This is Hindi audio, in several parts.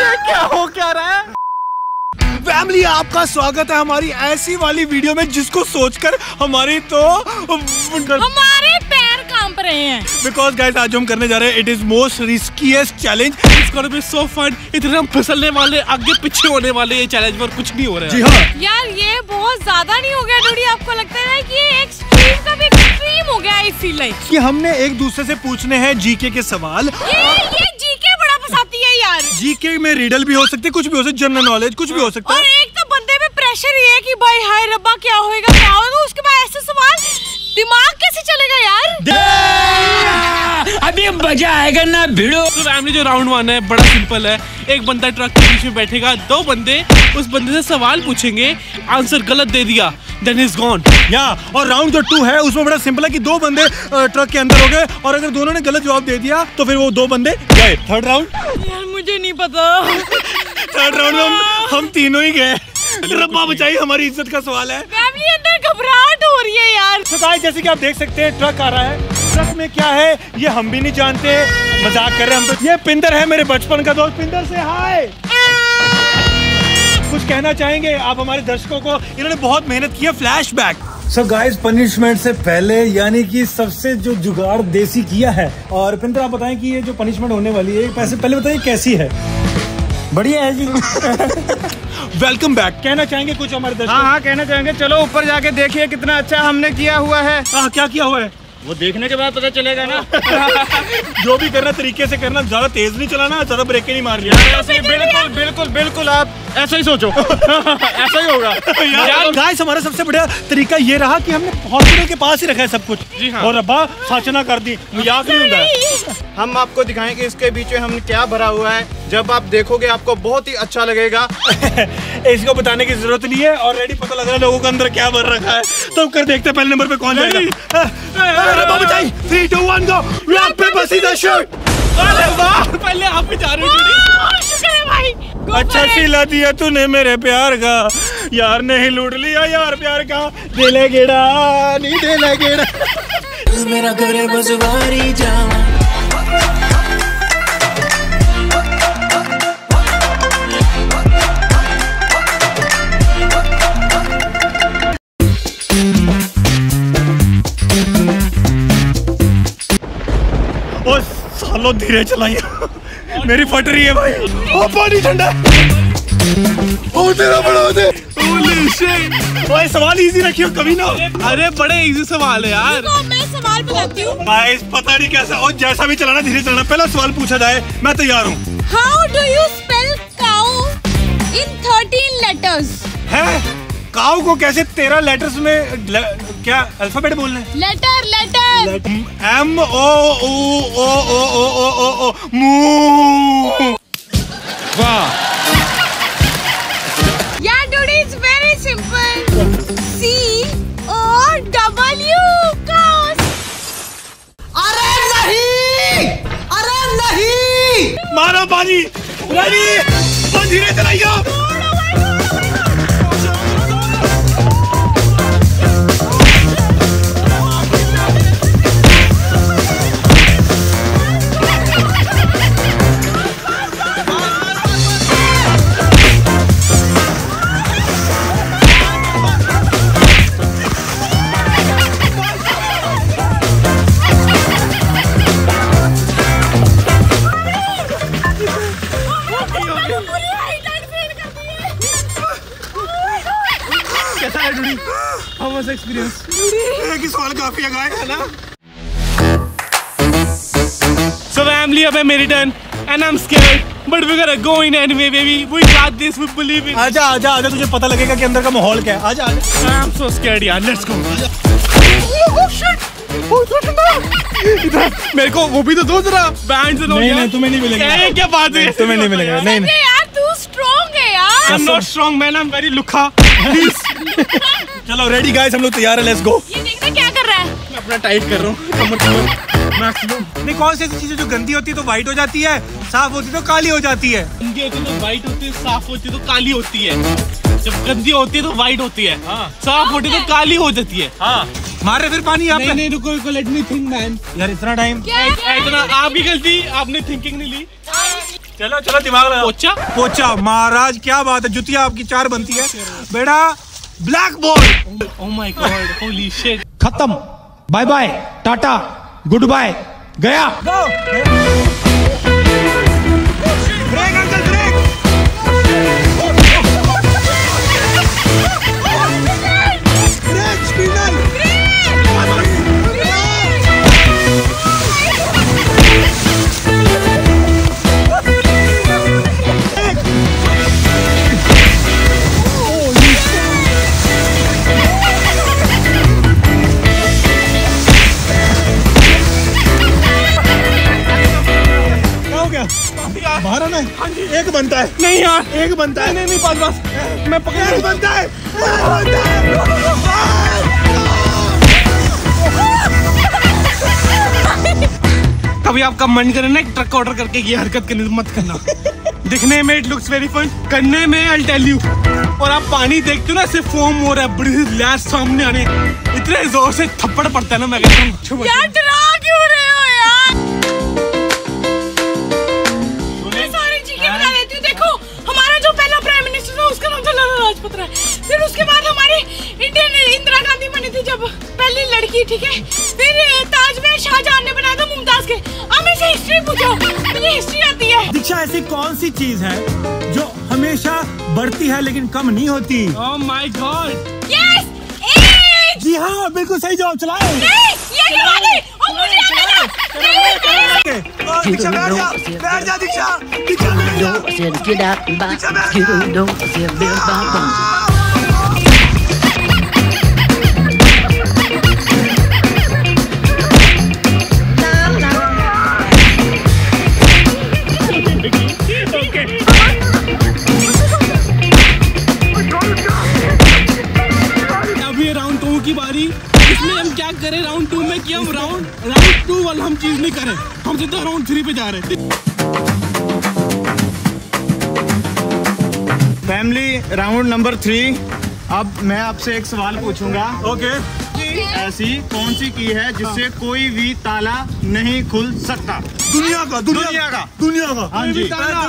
क्या हो क्या रहा है? फैमिली आपका स्वागत है हमारी ऐसी वाली वीडियो में जिसको सोचकर हमारी तो हमारे पैर काँप रहे हैं। बिकॉज़ गाइस आज हम करने जा रहे हैं it is most riskiest challenge it's gonna be so fun इतने हम फिसलने वाले आगे पीछे होने वाले ये चैलेंज पर कुछ नहीं हो रहा है। जी हाँ। यार ये बहुत ज़्यादा नहीं हो गया डूडी? आपको लगता है कि ये एक्सट्रीम का भी एक्सट्रीम हो गया आई फील लाइक कि हमने एक दूसरे से पूछने हैं जीके के सवाल। ये ये यार। जीके में रीडल भी हो सकते हैं कुछ भी हो सकता है जनरल नॉलेज कुछ भी हो सकता और एक तो बंदे में प्रेशर ये है कि भाई हाय रब्बा क्या होएगा क्या होएगा? उसके बाद ऐसे सवाल दिमाग कैसे चलेगा यार? अभी मज़ा आएगा ना भिड़ो। तो फैमिली जो राउंड वन है बड़ा सिंपल है। एक बंदा ट्रक के बीच में बैठेगा दो बंदे उस बंदे से सवाल पूछेंगे आंसर गलत दे दिया देन इज़ गॉन या और राउंड जो टू है उसमें बड़ा सिंपल है कि दो बंदे ट्रक के अंदर हो गए और अगर दोनों ने गलत जवाब दे दिया तो फिर वो दो बंदे गए। थर्ड राउंड मुझे नहीं पता। थर्ड राउंड में हम, हम तीनों ही गए। रब्बा बचाई हमारी इज़्ज़त का सवाल है। फैमिली अंदर घबराहट हो रही है यार। गाइस जैसे कि आप देख सकते हैं ट्रक आ रहा है। ट्रक में क्या है ये हम भी नहीं जानते। मज़ाक कर रहे हैं हम तो। ये पिंदर है मेरे बचपन का दोस्त। पिंदर से हाय कुछ कहना चाहेंगे आप हमारे दर्शकों को? इन्होंने बहुत मेहनत की है फ्लैशबैक सो गाइस पनिशमेंट से पहले यानी कि सबसे जो जुगाड़ देसी किया है और पिंटर आप बताएँ कि ये जो पनिशमेंट होने वाली है पैसे पहले बताइए कैसी है? बढ़िया है जी। वेलकम बैक कहना चाहेंगे कुछ हमारे दर्शक? हाँ हाँ कहना चाहेंगे। चलो ऊपर जाके देखिए कितना अच्छा हमने किया हुआ है। हाँ क्या किया हुआ है? वो देखने के बाद पता चलेगा ना। जो भी करना तरीके से करना ज़्यादा तेज नहीं चलाना ज़्यादा ब्रेक नहीं मारनी ऐसे ही बिल्कुल बिल्कुल बिल्कुल आप ऐसा ही सोचो। ऐसा ही होगा। यार गाइस हमारा सबसे बढ़िया तरीका ये रहा कि हमने हॉस्पिटल के पास ही रखा है सब कुछ। जी हाँ। और अब्बा साचना कर दी। मज़ाक नहीं होता। हम आपको दिखाएँगे इसके बीच में हमने क्या भरा हुआ है। जब आप देखोगे आपको बहुत ही अच्छा लगेगा। इसको बताने की ज़रूरत नहीं है ऑलरेडी पता लग रहा है लोगों के अंदर क्या भर रखा है। तो कर देखते हैं पहले नंबर पे कौन जाएगा। अरे बाबू चाहिए three two one go rock paper scissor shoot अरे वाह। पहले आप ही जा रहे हो है भाई। अच्छा सिला दिया तूने मेरे प्यार का। यार ने ही लूट लिया यार प्यार का। दिले गेड़ा नहीं दिले गेड़ा। मेरा करे बसवारी जावा। सालो धीरे चलाई। मेरी फट रही है भाई। ओ पानी ठंडा। ओ तेरा बड़ा हो दे। ओए सवाल इजी रखियो कभी ना। अरे बड़े इजी सवाल है यार। मैं सवाल बताती हूँ। गाइस पता नहीं कैसा और जैसा भी चलाना धीरे चलाना। पहला सवाल पूछा जाए मैं तैयार हूँ। How do you spell cow in thirteen letters है? काऊ को कैसे तेरह लेटर्स में ल, क्या अल्फ़ाबेट बोलना है? Letter letter M O O O O O O O O moo. यार Dudi it's very simple C O W cows मारो पानी रेडी और धीरे चलाइए एक ही सवाल काफ़ी है गाय है ना? So family अब है मेरी turn and I'm scared but we're gonna go in anyway baby. We got this we believe in आजा आजा आजा तुझे पता लगेगा कि अंदर का माहौल क्या है। आजा आजा। I'm so scared यार let's go. मेरे को वो भी तो दो जरा। बैंड से नहीं नहीं तुम्हें नहीं मिलेगा। क्या क्या बात है? तुम्हें नहीं मिलेगा नहीं नहीं। यार तू स्ट्रॉन्ग है यार। I'm not strong man I'm very लुखा चलो रेडी गाइस हम लोग तैयार है. लेट्स गो ये देखना क्या कर रहा है? मैं अपना टाइट कर रहा हूँ. कमर कमर. मैक्सिमम नहीं कौन सी ऐसी चीज़ें जो गंदी होती है तो व्हाइट हो जाती है साफ़ होती है तो काली हो जाती है. गंदी होती है तो व्हाइट होती है साफ़ होती है तो काली होती है. जब गंदी होती है तो व्हाइट होती है. साफ़ होती है तो काली हो जाती है. हाँ. मार रहे फिर पानी यहाँ नहीं नहीं रुको रुको लेट मी थिंक मैन यार इतना टाइम इतना आपकी गलती आपने थिंकिंग नहीं ली. चलो चलो दिमाग लगा पोचा. पोचा महाराज क्या बात है? जुतिया आपकी चार बनती है. बेटा black board oh my god holy shit खत्म bye bye tata good bye गया ब्रेक बाहर आना है। एक बनता है। नहीं यार। एक बनता है। नहीं नहीं बस बस। मैं पकड़ एक बनता है एक बनता है। कभी आपका मन करे ना एक ट्रक ऑर्डर करके ये हरकत करने मत करना। दिखने में इट लुक्स वेरी फन करने में आई टेल यू और आप पानी देखते हो ना ऐसे फोम हो रहा है बड़ी लैस सामने आने। इतने ज़ोर से थप्पड़ पड़ता है ना मैं कहता हूँ फिर उसके बाद हमारे इंडियन इंदिरा गांधी बनी थी जब पहली लड़की ठीक है? फिर ताजमहल शाहजहां ने बनाया था मुमताज़ के। अब इसे हिस्ट्री पूछो। मुझे हिस्ट्री आती है। दीक्षा ऐसी कौन सी चीज़ है जो हमेशा बढ़ती है लेकिन कम नहीं होती? Oh my god! यस जी हाँ बिल्कुल सही जवाब चलाए। ये है दीक्षा बैठ जा बैठ जा दीक्षा। दीक्षा बैठ जा। Said get out करें राउंड टू में कि हम राउंड राउंड टू वाला हम चीज़ नहीं करें। हम सीधा राउंड थ्री पे जा रहे हैं। फैमिली राउंड नंबर थ्री अब मैं आपसे एक सवाल पूछूँगा। ओके ऐसी कौन सी की है जिससे कोई भी ताला नहीं खुल सकता? दुनिया का दुनिया, दुनिया का। दुनिया का। हाँ जी। ताला।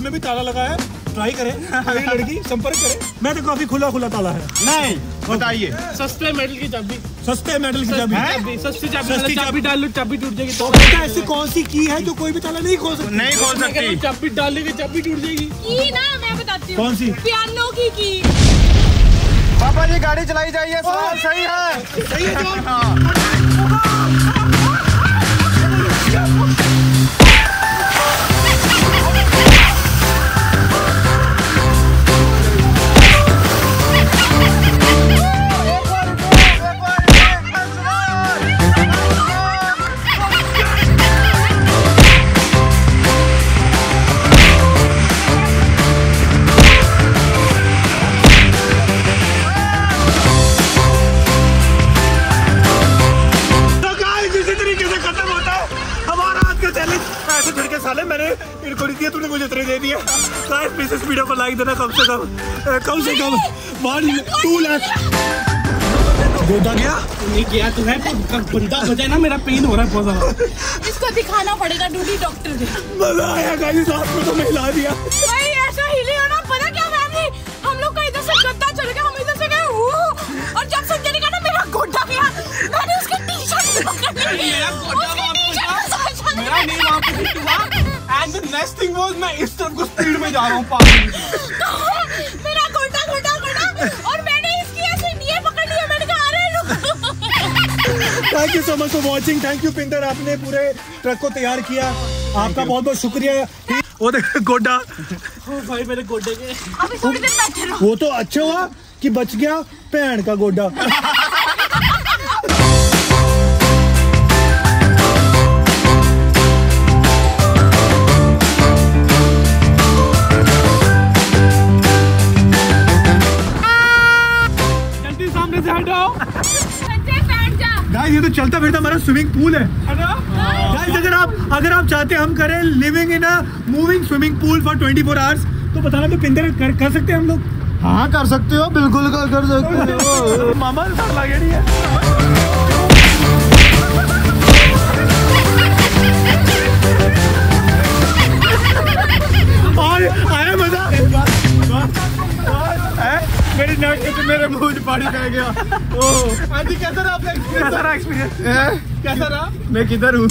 में भी ताला लगा है। ट्राई करें कोई लड़की संपर्क करे। मैं तो काफ़ी खुला खुला ताला है। नहीं बताइए। सस्ते मेडल की चाबी। सस्ते मेडल की चाबी। सस्ती चाबी सस्ती सस्ती चाबी। डाल लो चाबी टूट जाएगी तो बेटा ऐसी कौन सी की है जो कोई भी ताला नहीं खोल सकता? नहीं खोल सकती। चाबी डालेगी चाबी टूट जाएगी। की ना मैं बताती हूँ। कौन सी? पियानो की की। पापा जी गाड़ी चलाई जाइए सवाल सही है। सही है। इस वीडियो को लाइक देना कम से कम कम से कम वन टू लाख गोदा गया? नहीं गया तो है पर बंदा बजाए ना मेरा पेन हो रहा है बहुत ज़्यादा। इसको दिखाना पड़ेगा ड्यूटी डॉक्टर ने मज़ा आया गाइस आपने तो मैं हिला दिया। भाई ऐसा हिले हो ना पता क्या फैमिली हम लोग का इधर से गद्दा चल गया हम इधर से गए "ऊ!" और जब संजय ने कहा ना मेरा गोड्डा गया। मैंने उसकी टी शर्ट पकड़ ली। मेरा Godda and the next thing was मैं इस तरफ़ को स्पीड में जा रहा हूँ पागल मेरा और मैंने इसकी ऐसे पकड़ लिया मैंने कहा अरे रुको thank you so much for watching thank you Pinder आपने पूरे ट्रक को तैयार किया। आपका बहुत बहुत शुक्रिया। वो देखो गोड्डा भाई मेरे गोड्डे के। अभी थोड़ी देर बैठे रहो। वो तो अच्छा हुआ कि बच गया भैन का गोड्डा गाइस ये तो चलता फिरता हमारा स्विमिंग पूल है। गाइस अगर आप अगर आप चाहते हैं हम करें living in a moving swimming pool for 24 four hours तो बताना तो पिंदर कर, कर सकते हैं हम लोग। हाँ कर सकते हो बिल्कुल कर, कर सकते हो। मामा लगे नहीं है। मेरे मुँह में पानी बह गया। ओ आंटी कैसा रहा आपका कैसा रहा एक्सपीरियंस कैसा रहा? मैं किधर हूँ?